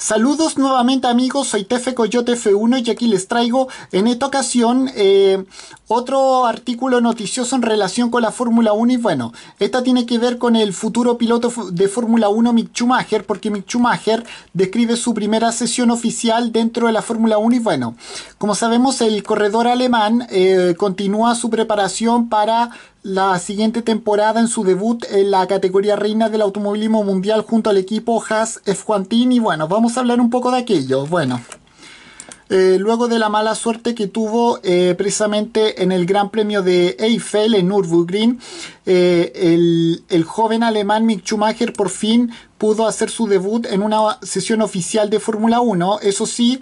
Saludos nuevamente amigos, soy Tefe Coyote F1 y aquí les traigo en esta ocasión eh, otro artículo noticioso en relación con la Fórmula 1 y bueno, esta tiene que ver con el futuro piloto de Fórmula 1 Mick Schumacher porque Mick Schumacher describe su primera sesión oficial dentro de la Fórmula 1 y bueno, como sabemos el corredor alemán eh, continúa su preparación para la siguiente temporada en su debut en la categoría reina del automovilismo mundial junto al equipo Haas F1 Team y bueno, vamos a hablar un poco de aquello. Bueno, eh, luego de la mala suerte que tuvo eh, precisamente en el Gran Premio de Eiffel en Nürburgring, eh, el, el, joven alemán Mick Schumacher por fin pudo hacer su debut en una sesión oficial de Fórmula 1. Eso sí,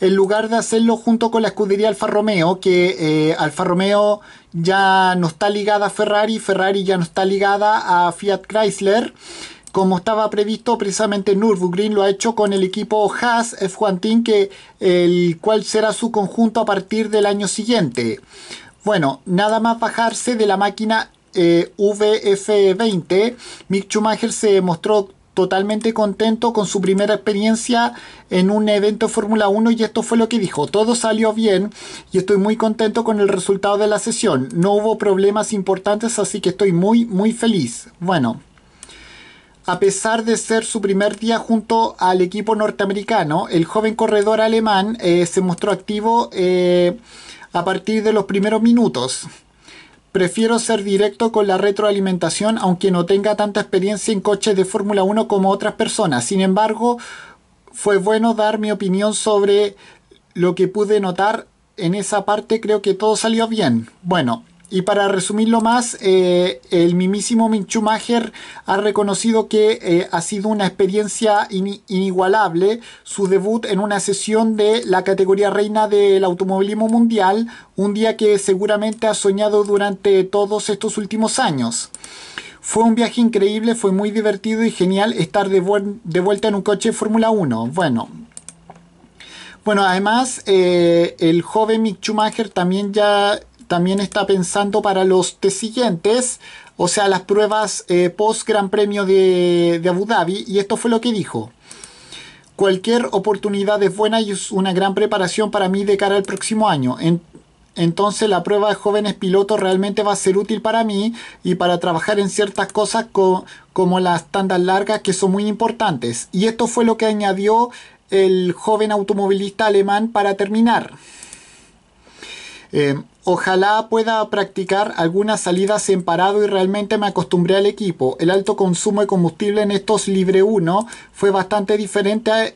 en lugar de hacerlo junto con la escudería Alfa Romeo, que Alfa Romeo ya no está ligada a Ferrari, Ferrari ya no está ligada a Fiat Chrysler como estaba previsto precisamente Nürburgring lo ha hecho con el equipo Haas F1 Team que el cual será su conjunto a partir del año siguiente. Bueno, nada más bajarse de la máquina eh, VF20, Mick Schumacher se mostró totalmente contento con su primera experiencia en un evento Fórmula 1 y esto fue lo que dijo, todo salió bien y estoy muy contento con el resultado de la sesión, no hubo problemas importantes así que estoy muy muy feliz. Bueno, a pesar de ser su primer día junto al equipo norteamericano, el joven corredor alemán eh, se mostró activo eh, a partir de los primeros minutos. Prefiero ser directo con la retroalimentación aunque no tenga tanta experiencia en coches de Fórmula 1 como otras personas. Sin embargo, fue bueno dar mi opinión sobre lo que pude notar en esa parte. Creo que todo salió bien. Bueno, y para resumirlo más, eh, el mismísimo Mick Schumacher ha reconocido que eh, ha sido una experiencia inigualable su debut en una sesión de la categoría reina del automovilismo mundial, un día que seguramente ha soñado durante todos estos últimos años. Fue un viaje increíble, fue muy divertido y genial estar de, vuelta en un coche Fórmula 1. Bueno, bueno, además, eh, el joven Mick Schumacher también ya también está pensando para los siguientes, o sea, las pruebas eh, post Gran Premio de, Abu Dhabi, y esto fue lo que dijo. Cualquier oportunidad es buena y es una gran preparación para mí de cara al próximo año. entonces la prueba de jóvenes pilotos realmente va a ser útil para mí y para trabajar en ciertas cosas como las tandas largas que son muy importantes. Y esto fue lo que añadió el joven automovilista alemán para terminar. Eh, ojalá pueda practicar algunas salidas en parado y realmente me acostumbré al equipo. El alto consumo de combustible en estos Libre 1 fue bastante diferente a,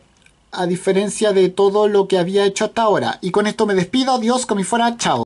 a diferencia de todo lo que había hecho hasta ahora. Y con esto me despido. Adiós, como fuera. Chao.